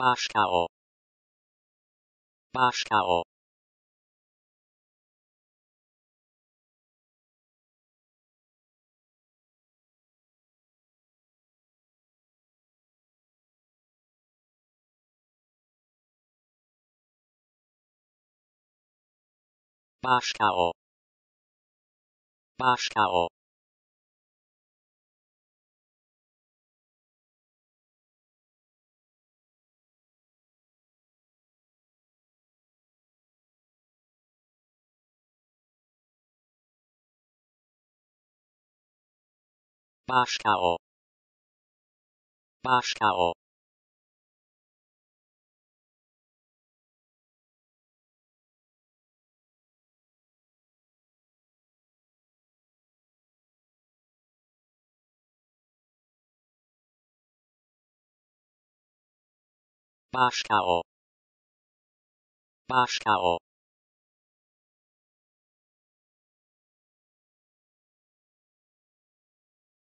Başka o. Başka o. Başka o. Başka o. Başka o. Başka o. Başka o. Başka o.